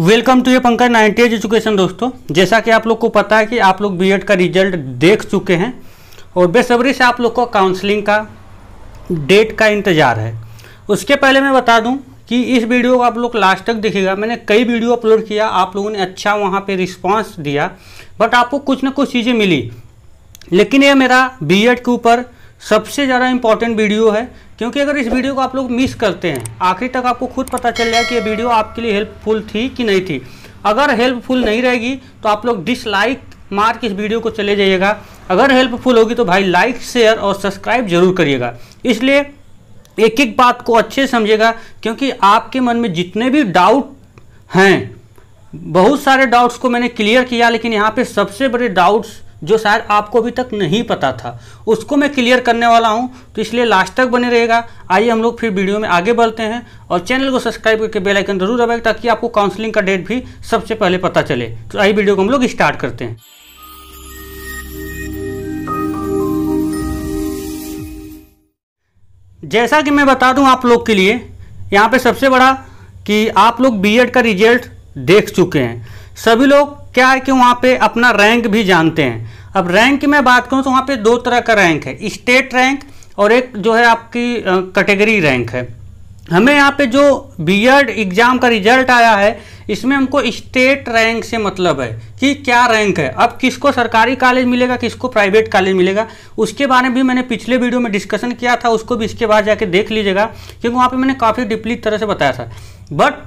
Welcome to ये Pankaj ninety as education दोस्तों। जैसा कि आप लोग को पता है कि आप लोग बीएड का रिज़ल्ट देख चुके हैं और बेसब्री से आप लोग को काउंसलिंग का डेट का इंतज़ार है। उसके पहले मैं बता दूँ कि इस वीडियो को आप लोग लास्ट तक देखिएगा। मैंने कई वीडियो अपलोड किया, आप लोगों ने अच्छा वहाँ पर रिस्पॉन्स दिया बट आपको कुछ ना कुछ चीज़ें मिली। लेकिन ये मेरा बी के ऊपर सबसे ज़्यादा इंपॉर्टेंट वीडियो है, क्योंकि अगर इस वीडियो को आप लोग मिस करते हैं, आखिर तक आपको खुद पता चल जाए कि ये वीडियो आपके लिए हेल्पफुल थी कि नहीं थी। अगर हेल्पफुल नहीं रहेगी तो आप लोग डिसलाइक मार के इस वीडियो को चले जाइएगा। अगर हेल्पफुल होगी तो भाई लाइक शेयर और सब्सक्राइब ज़रूर करिएगा। इसलिए एक एक बात को अच्छे समझेगा क्योंकि आपके मन में जितने भी डाउट हैं, बहुत सारे डाउट्स को मैंने क्लियर किया, लेकिन यहाँ पे सबसे बड़े डाउट्स जो शायद आपको अभी तक नहीं पता था। उसको मैं क्लियर करने वाला हूँ तो इसलिए लास्ट तक बने रहेगा। आइए हम लोग फिर वीडियो में आगे बढ़ते हैं और चैनल को सब्सक्राइब करके बेल आइकन ज़रूर दबाएँ ताकि आपको काउंसलिंग का डेट भी सबसे पहले पता चले। तो आइए वीडियो को हम लोग स्टार्ट करते हैं। जैसा कि मैं बता दूँ आप लोग के लिए, यहाँ पे सबसे बड़ा कि आप लोग बीएड का रिज़ल्ट देख चुके हैं। सभी लोग क्या है कि वहाँ पे अपना रैंक भी जानते हैं। अब रैंक की मैं बात करूँ तो वहाँ पे दो तरह का रैंक है। स्टेट रैंक और एक जो है आपकी कैटेगरी रैंक है। हमें यहाँ पे जो बीएड एग्ज़ाम का रिज़ल्ट आया है, इसमें हमको स्टेट रैंक से मतलब है कि क्या रैंक है। अब किसको सरकारी कॉलेज मिलेगा, किसको प्राइवेट कॉलेज मिलेगा, उसके बारे में भी मैंने पिछले वीडियो में डिस्कशन किया था, उसको भी इसके बाद जाके देख लीजिएगा, क्योंकि वहाँ पे मैंने काफ़ी डिपली तरह से बताया था। बट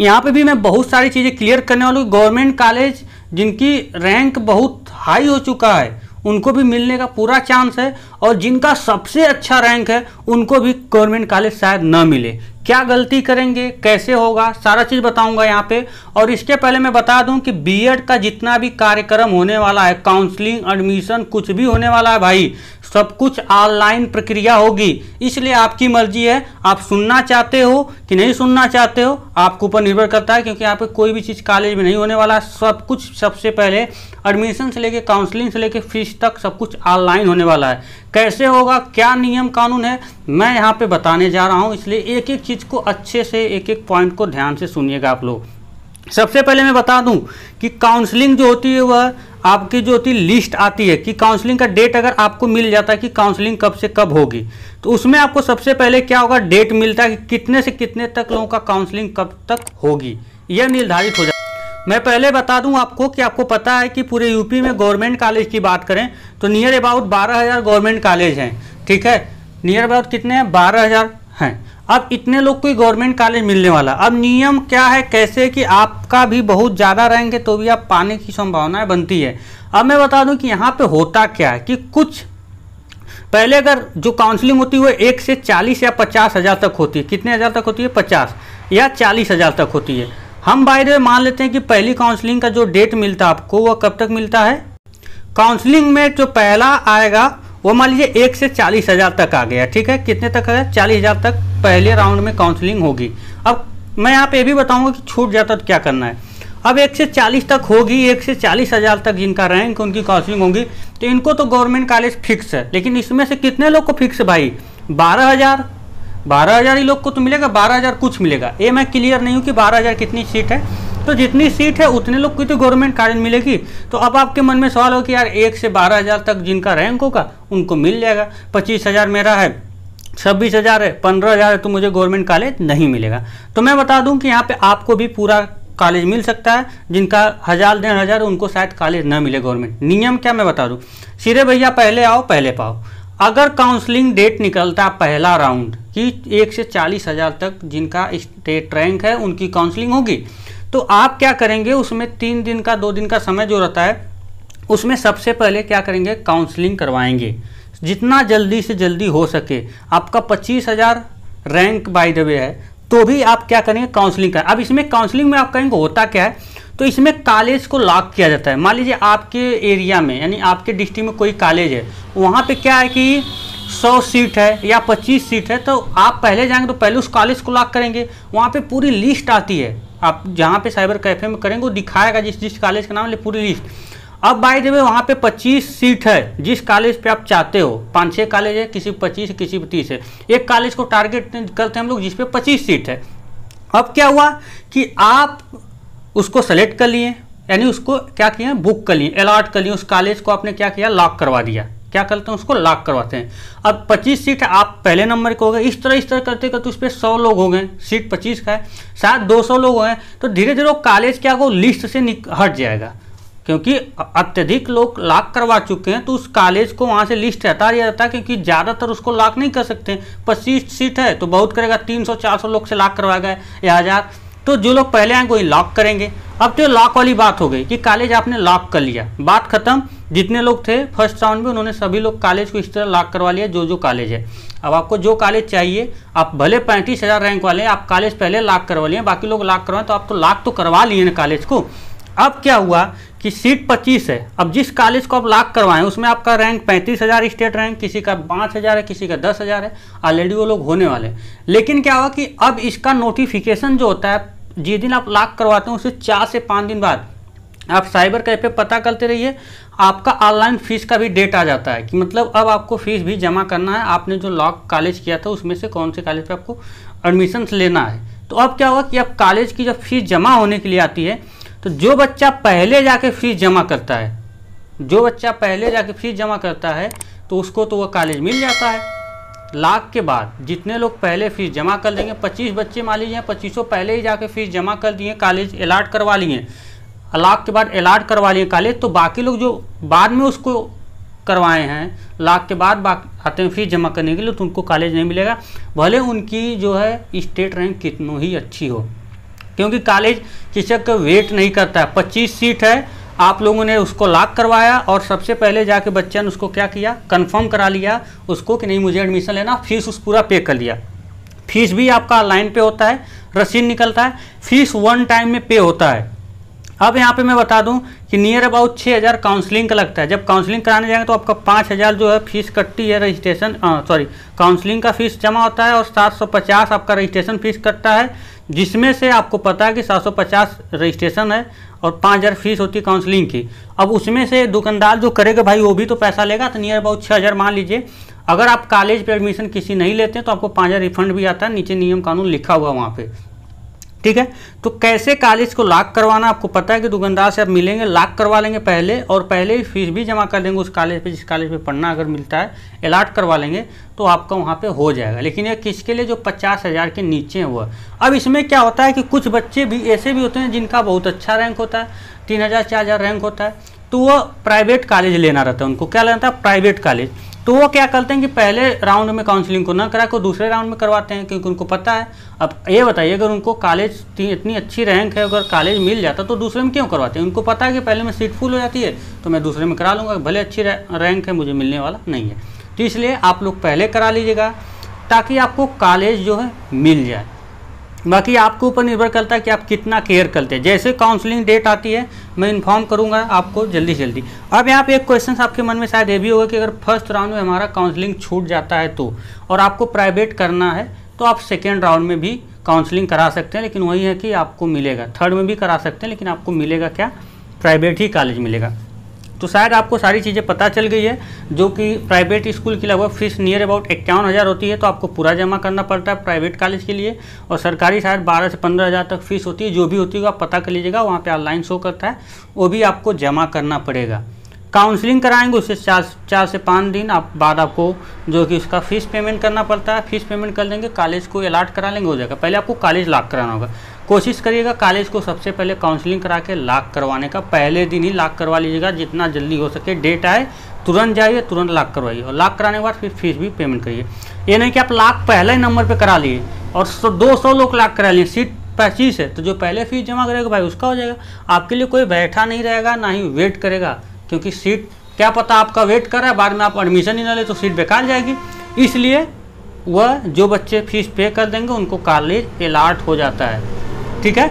यहाँ पे भी मैं बहुत सारी चीज़ें क्लियर करने वाला हूँ। गवर्नमेंट कॉलेज जिनकी रैंक बहुत हाई हो चुका है, उनको भी मिलने का पूरा चांस है और जिनका सबसे अच्छा रैंक है, उनको भी गवर्नमेंट कॉलेज शायद न मिले। क्या गलती करेंगे, कैसे होगा, सारा चीज़ बताऊँगा यहाँ पे। और इसके पहले मैं बता दूँ कि बीएड का जितना भी कार्यक्रम होने वाला है काउंसलिंग एडमिशन कुछ भी होने वाला है भाई सब कुछ ऑनलाइन प्रक्रिया होगी। इसलिए आपकी मर्ज़ी है, आप सुनना चाहते हो कि नहीं सुनना चाहते हो, आपके ऊपर निर्भर करता है, क्योंकि यहाँ पे कोई भी चीज़ कॉलेज में नहीं होने वाला। सब कुछ सबसे पहले एडमिशन से लेके काउंसलिंग से लेके फ़ीस तक सब कुछ ऑनलाइन होने वाला है। कैसे होगा, क्या नियम कानून है, मैं यहाँ पर बताने जा रहा हूँ। इसलिए एक एक चीज़ को अच्छे से एक एक पॉइंट को ध्यान से सुनिएगा आप लोग। सबसे पहले मैं बता दूँ कि काउंसलिंग जो होती है वह आपकी जो होती लिस्ट आती है कि काउंसलिंग का डेट अगर आपको मिल जाता है कि काउंसलिंग कब से कब होगी तो उसमें आपको सबसे पहले क्या होगा डेट मिलता है कि कितने से कितने तक लोगों का काउंसलिंग कब तक होगी, यह निर्धारित हो जाए मैं पहले बता दूँ आपको कि आपको पता है कि पूरे यूपी में गवर्नमेंट कॉलेज की बात करें तो नियर अबाउट बारह हज़ार गवर्नमेंट कॉलेज हैं, ठीक है? नियर अबाउट कितने हैं? बारह हज़ार हैं। अब इतने लोग को गवर्नमेंट कॉलेज मिलने वाला। अब नियम क्या है? कैसे कि आपका भी बहुत ज़्यादा रहेंगे तो भी आप पाने की संभावनाएँ बनती है। अब मैं बता दूँ कि यहाँ पे होता क्या है कि कुछ पहले अगर जो काउंसलिंग होती है वो एक से चालीस या पचास हज़ार तक होती है। कितने हज़ार तक होती है? पचास या चालीस हज़ार तक होती है। हम बाय मान लेते हैं कि पहली काउंसलिंग का जो डेट मिलता है आपको वह कब तक मिलता है? काउंसलिंग में जो पहला आएगा वो मान लीजिए एक से चालीस हज़ार तक आ गया, ठीक है? कितने तक है चालीस हज़ार तक पहले राउंड में काउंसलिंग होगी। अब मैं आप ये भी बताऊँगा कि छूट जाता तो क्या करना है। अब एक से चालीस तक होगी, एक से चालीस हज़ार तक जिनका रैंक उनकी काउंसलिंग होगी तो इनको तो गवर्नमेंट कॉलेज फिक्स है। लेकिन इसमें से कितने लोग को फिक्स भाई? बारह हज़ार। बारह हज़ार ही लोग को तो मिलेगा, बारह हज़ार कुछ मिलेगा। ये मैं क्लियर नहीं हूँ कि बारह हज़ार कितनी सीट है। तो जितनी सीट है, उतने लोग की तो गवर्नमेंट कॉलेज मिलेगी। तो अब आपके मन में सवाल हो कि यार, एक से बारह हज़ार तक जिनका रैंक होगा, उनको मिल जाएगा। पच्चीस हज़ार मेरा है, छब्बीस हज़ार है, पंद्रह हज़ार है तो मुझे गवर्नमेंट कॉलेज नहीं मिलेगा। तो मैं बता दूँ कि यहाँ पे आपको भी पूरा कॉलेज मिल सकता है, जिनका हज़ार, डेढ़ हज़ार उनको शायद कॉलेज न मिले गवर्नमेंट नियम क्या मैं बता दूँ? सीधे भैया, पहले आओ, पहले पाओ। अगर काउंसलिंग डेट निकलता पहला राउंड कि एक से चालीस हज़ार तक जिनका स्टेट रैंक है, उनकी काउंसलिंग होगी तो आप क्या करेंगे, उसमें तीन दिन का, दो दिन का समय जो रहता है, उसमें सबसे पहले क्या करेंगे काउंसलिंग करवाएँगे। जितना जल्दी से जल्दी हो सके। आपका पच्चीस हज़ार रैंक बाय द वे है तो भी आप क्या करेंगे काउंसलिंग करें। अब इसमें काउंसलिंग में आप कहेंगे, होता क्या है? तो इसमें कॉलेज को लॉक किया जाता है। मान लीजिए आपके एरिया में, यानी आपके डिस्ट्रिक्ट में कोई कॉलेज है, वहाँ पे क्या है कि सौ सीट है या पच्चीस सीट है तो आप पहले जाएँगे तो पहले उस कॉलेज को लॉक करेंगे। वहाँ पे पूरी लिस्ट आती है। आप जहाँ पे साइबर कैफ़े में करेंगे, वो दिखाएगा जिस जिस कॉलेज का नाम ले, पूरी लिस्ट अब बाई द वे वहाँ पे 25 सीट है। जिस कॉलेज पे आप चाहते हो, पाँच छः कॉलेज है, किसी पच्चीस, किसी पे तीस है। एक कॉलेज को टारगेट करते हैं हम लोग, जिस पे 25 सीट है। अब क्या हुआ कि आप उसको सेलेक्ट कर लिए, यानी उसको क्या किया बुक कर लिए अलॉट कर लिए, उस कॉलेज को आपने क्या किया लॉक करवा दिया। क्या करते हैं, उसको लॉक करवाते हैं। अब 25 सीट आप पहले नंबर के हो गए इस तरह इस तरह करते करते उस पर सौ लोग हो गए सीट 25 का है। शायद 200 लोग हैं तो धीरे धीरे वो कॉलेज क्या हो लिस्ट से हट जाएगा। क्योंकि अत्यधिक लोग लॉक करवा चुके हैं तो उस कॉलेज को वहाँ से लिस्ट हटा दिया जाता है, क्योंकि ज़्यादातर उसको लॉक नहीं कर सकते। पच्चीस सीट है तो बहुत करेगा, तीन सौ लोग से लॉक करवा गए, या हज़ार। तो जो लोग पहले आएँगे वही लॉक करेंगे। अब तो लॉक वाली बात हो गई कि कॉलेज आपने लॉक कर लिया। बात खत्म। जितने लोग थे फ़र्स्ट राउंड में, उन्होंने सभी लोग कॉलेज को इस तरह लॉक करवा लिया जो जो कॉलेज है। अब आपको जो कॉलेज चाहिए, आप भले पैंतीस हज़ार रैंक वाले हैं, आप कॉलेज पहले लॉक करवा लिए, बाकी लोग लॉक करवाएँ तो आप तो लॉक तो करवा लिए ना कॉलेज को। अब क्या हुआ कि सीट 25 है। अब जिस कॉलेज को आप लॉक करवाएँ, उसमें आपका रैंक पैंतीस हज़ार स्टेट रैंक किसी का पाँच हज़ार है, किसी का दस हज़ार है। ऑलरेडी वो लोग होने वाले लेकिन क्या हुआ कि अब इसका नोटिफिकेशन जो होता है जिस दिन आप लॉक करवाते हैं उससे चार से पाँच दिन बाद आप साइबर कैफ पता करते रहिए, आपका ऑनलाइन फ़ीस का भी डेट आ जाता है। कि मतलब अब आपको फ़ीस भी जमा करना है। आपने जो लॉक कॉलेज किया था, उसमें से कौन से कॉलेज पे आपको एडमिशन लेना है? तो अब क्या होगा कि अब कॉलेज की जब फ़ीस जमा होने के लिए आती है तो जो बच्चा पहले जाके फ़ीस जमा करता है, जो बच्चा पहले जाके फ़ीस जमा करता है तो उसको तो वह कॉलेज मिल जाता है। लाख के बाद जितने लोग पहले फ़ीस जमा कर देंगे, पच्चीस बच्चे मान लीजिए, पच्चीसों पहले ही जाके फ़ीस जमा कर दिए कॉलेज अलाट करवा लिए। लाख के बाद अलाट करवा लिए कॉलेज तो बाकी लोग जो बाद में उसको करवाए हैं, लाख के बाद आते हैं फ़ीस जमा करने के लिए तो उनको कॉलेज नहीं मिलेगा। भले उनकी जो है स्टेट रैंक कितनों ही अच्छी हो, क्योंकि कॉलेज शिक्षक वेट नहीं करता है। पच्चीस सीट है आप लोगों ने उसको लॉक करवाया और सबसे पहले जाके बच्चे ने उसको क्या किया? कंफर्म करा लिया उसको कि नहीं, मुझे एडमिशन लेना फ़ीस उस पूरा पे कर लिया। फ़ीस भी आपका ऑनलाइन पे होता है, रसीद निकलता है फ़ीस वन टाइम में पे होता है। अब यहाँ पे मैं बता दूँ कि नियर अबाउट छः हज़ार काउंसलिंग का लगता है। जब काउंसलिंग कराने जाएँगे तो आपका पाँच हज़ार जो है फ़ीस कटती है रजिस्ट्रेशन सॉरी काउंसलिंग का फ़ीस जमा होता है और सात सौ पचास आपका रजिस्ट्रेशन फ़ीस कटता है, जिसमें से आपको पता है कि 750 रजिस्ट्रेशन है और पाँच हज़ार फ़ीस होती है काउंसलिंग की। अब उसमें से दुकानदार जो करेगा भाई, वो भी तो पैसा लेगा तो नियर अबाउट छः हज़ार मान लीजिए। अगर आप कॉलेज पे एडमिशन किसी नहीं लेते तो आपको पाँच हज़ार रिफंड भी आता है, नीचे नियम कानून लिखा हुआ वहाँ पे। ठीक है? तो कैसे कॉलेज को लॉक करवाना आपको पता है कि दुकानदार से आप मिलेंगे लॉक करवा लेंगे पहले और पहले ही फ़ीस भी जमा कर देंगे उस कॉलेज पे, जिस कॉलेज पे पढ़ना अगर मिलता है अलाट करवा लेंगे तो आपका वहाँ पे हो जाएगा। लेकिन ये किसके लिए? जो पचास हज़ार के नीचे हुआ अब इसमें क्या होता है कि कुछ बच्चे भी ऐसे भी होते हैं जिनका बहुत अच्छा रैंक होता है, तीन हज़ार रैंक होता है तो वह प्राइवेट कॉलेज लेना रहता है उनको। क्या लेना था प्राइवेट कॉलेज तो वो क्या करते हैं कि पहले राउंड में काउंसलिंग को ना करा, को दूसरे राउंड में करवाते हैं, क्योंकि उनको पता है। अब ये बताइए, अगर उनको कॉलेज इतनी अच्छी रैंक है, अगर कॉलेज मिल जाता तो दूसरे में क्यों करवाते हैं? उनको पता है कि पहले में सीट फुल हो जाती है तो मैं दूसरे में करा लूँगा। भले अच्छी रैंक है, मुझे मिलने वाला नहीं है। तो इसलिए आप लोग पहले करा लीजिएगा, ताकि आपको कॉलेज जो है मिल जाए। बाकी आपके ऊपर निर्भर करता है कि आप कितना केयर करते हैं। जैसे काउंसलिंग डेट आती है, मैं इन्फॉर्म करूँगा आपको जल्दी जल्दी। अब यहाँ पे एक क्वेश्चन आपके मन में शायद ये भी होगा कि अगर फ़र्स्ट राउंड में हमारा काउंसलिंग छूट जाता है तो और आपको प्राइवेट करना है तो आप सेकेंड राउंड में भी काउंसलिंग करा सकते हैं, लेकिन वही है कि आपको मिलेगा। थर्ड में भी करा सकते हैं, लेकिन आपको मिलेगा क्या? प्राइवेट ही कॉलेज मिलेगा। तो शायद आपको सारी चीज़ें पता चल गई है, जो कि प्राइवेट स्कूल की लगभग फ़ीस नियर अबाउट इक्यावन हज़ार होती है तो आपको पूरा जमा करना पड़ता है प्राइवेट कॉलेज के लिए, और सरकारी शायद बारह से पंद्रह हज़ार तक फ़ीस होती है, जो भी होती है आप पता कर लीजिएगा, वहाँ पर ऑनलाइन शो करता है, वो भी आपको जमा करना पड़ेगा। काउंसलिंग कराएँगे उससे चार चार से पाँच दिन आप, बाद आपको जो कि उसका फ़ीस पेमेंट करना पड़ता है, फ़ीस पेमेंट कर देंगे कॉलेज को अलाट करा लेंगे, हो जाएगा। पहले आपको कॉलेज लॉक कराना होगा। कोशिश करिएगा कॉलेज को सबसे पहले काउंसलिंग करा के लॉक करवाने का। पहले दिन ही लॉक करवा लीजिएगा, जितना जल्दी हो सके डेट आए, तुरंत जाइए, तुरंत लॉक करवाइए। और लॉक कराने के बाद फिर फ़ीस भी पेमेंट करिए। ये नहीं कि आप लॉक पहले नंबर पर करा लिए और दो सौ लोग लॉक करा लिए, सीट पच्चीस है तो जो पहले फ़ीस जमा करेगा भाई उसका हो जाएगा। आपके लिए कोई बैठा नहीं रहेगा, ना ही वेट करेगा। क्योंकि सीट क्या पता आपका वेट कर रहा है, बाद में आप एडमिशन ही ना ले तो सीट बेकार जाएगी। इसलिए वह जो बच्चे फ़ीस पे कर देंगे, उनको कॉलेज अलाट हो जाता है। ठीक है?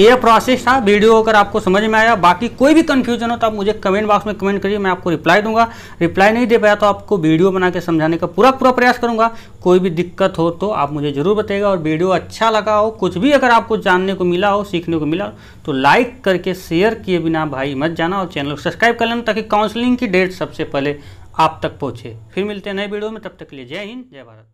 ये प्रोसेस था वीडियो अगर आपको समझ में आया, बाकी कोई भी कंफ्यूजन हो तो आप मुझे कमेंट बॉक्स में कमेंट करिए, मैं आपको रिप्लाई दूँगा। रिप्लाई नहीं दे पाया तो आपको वीडियो बना के समझाने का पूरा पूरा प्रयास करूँगा। कोई भी दिक्कत हो तो आप मुझे ज़रूर बताइएगा और वीडियो अच्छा लगा हो, कुछ भी अगर आपको जानने को मिला हो, सीखने को मिला तो लाइक करके शेयर किए बिना भाई मत जाना और चैनल को सब्सक्राइब कर लेना ताकि काउंसलिंग की डेट सबसे पहले आप तक पहुँचे। फिर मिलते हैं नए वीडियो में, तब तक के लिए जय हिंद, जय भारत।